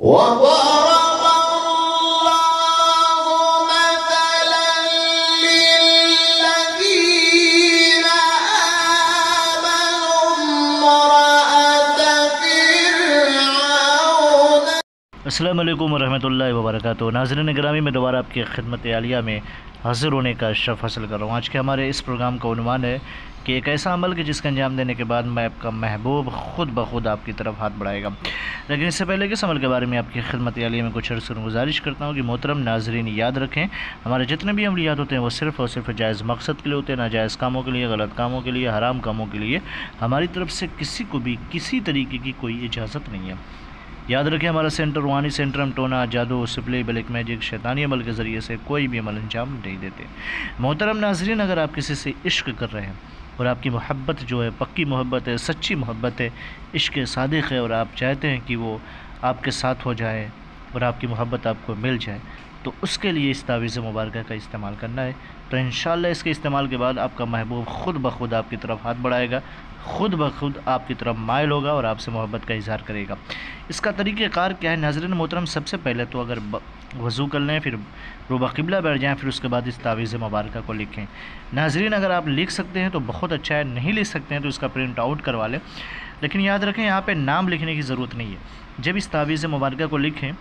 Ó, ó, السلام علیکم ورحمۃ اللہ وبرکاتہ۔ ناظرین گرامی میں دوبارہ آپ کی خدمت عالیہ میں حاضر ہونے کا شرف حاصل کر رہا ہوں۔ آج کے ہمارے اس پروگرام کا عنوان ہے کہ ایک ایسا عمل کہ جس کا انجام دینے کے بعد میں آپ کا محبوب خود بخود آپ کی طرف ہاتھ بڑھائے گا۔ لیکن اس سے پہلے کس عمل کے بارے میں آپ کی خدمت عالیہ میں کچھ عرص گزارش کرتا ہوں کہ محترم ناظرین یاد رکھیں، ہمارے جتنے بھی عملیات ہوتے ہیں وہ صرف اور صرف جائز مقصد کے لیے ہوتے ہیں، ناجائز کاموں کے لیے، غلط کاموں کے لیے، حرام کاموں کے لیے۔ ہماری طرف سے کسی کو بھی کسی طریقے کی کوئی اجازت نہیں ہے۔ یاد رکھیں ہمارا سینٹر، روحانی سینٹر، ہم ٹونا، جادو سپلے بلیک میجک، شیطانی عمل کے ذریعے سے کوئی بھی عمل انجام نہیں دیتے۔ محترم ناظرین، اگر آپ کسی سے عشق کر رہے ہیں اور آپ کی محبت جو ہے، پکی محبت ہے، سچی محبت ہے، عشق صادق ہے اور آپ چاہتے ہیں کہ وہ آپ کے ساتھ ہو جائے اور آپ کی محبت آپ کو مل جائے تو اس کے لیے اس تعویذ مبارکہ کا استعمال کرنا ہے۔ تو انشاءاللہ اس کے استعمال کے بعد آپ کا محبوب خود بخود آپ کی طرف ہاتھ بڑھائے گا۔ خود بخود آپ کی طرف مائل ہوگا اور آپ سے محبت کا اظہار کرے گا۔ اس کا طریقہ کار کیا ہے؟ ناظرین محترم، سب سے پہلے تو اگر وضو کر لیں، پھر روبہ قبلہ بیٹھ جائیں، پھر اس کے بعد اس تعویذ مبارکہ کو لکھیں۔ ناظرین، اگر آپ لکھ سکتے ہیں تو بہت اچھا ہے، نہیں لکھ سکتے ہیں تو اس کا پرنٹ آؤٹ کروا لیں۔ لیکن یاد رکھیں، یہاں پہ نام لکھنے کی ضرورت نہیں ہے۔ جب اس تعویذ مبارکہ کو لکھیں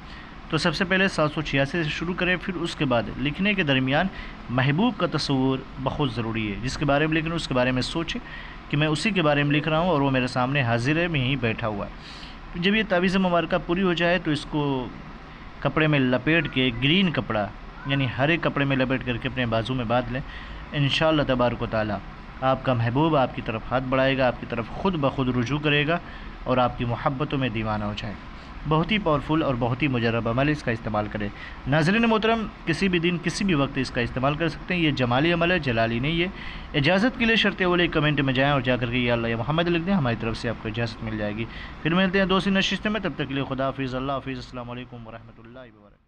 تو سب سے پہلے سات سو چھیاسی سے شروع کریں، پھر اس کے بعد لکھنے کے درمیان محبوب کا تصور بہت ضروری ہے۔ جس کے بارے میں لکھنا اس کے بارے میں سوچیں کہ میں اسی کے بارے میں لکھ رہا ہوں اور وہ میرے سامنے حاضر ہے، میں یہیں بیٹھا ہوا ہے۔ جب یہ تعویذ مبارکہ پوری ہو جائے تو اس کو کپڑے میں لپیٹ کے گرین کپڑا یعنی ہر ایک کپڑے میں لپیٹ کر کے اپنے بازو میں باندھ لیں۔ انشاءاللہ تبارک و تعالیٰ آپ کا محبوب آپ کی طرف ہاتھ بڑھائے گا، آپ کی طرف خود بخود رجوع کرے گا اور آپ کی محبتوں میں دیوانہ ہو جائے گا۔ بہت ہی پاورفل اور بہت ہی مجرب عمل ہے، اس کا استعمال کریں۔ ناظرین محترم، کسی بھی دن، کسی بھی وقت اس کا استعمال کر سکتے ہیں۔ یہ جمالی عمل ہے، جلالی نہیں ہے۔ اجازت کے لیے شرط والے کمنٹ میں جائیں اور جا کر کے یا اللہ یا محمد لکھ دیں، ہماری طرف سے آپ کو اجازت مل جائے گی۔ پھر ملتے ہیں دوسری نشستیں میں، تب تک کے لیے خدا حافظ، اللہ حافظ، السلام علیکم ورحمۃ اللہ وبرکاتہ۔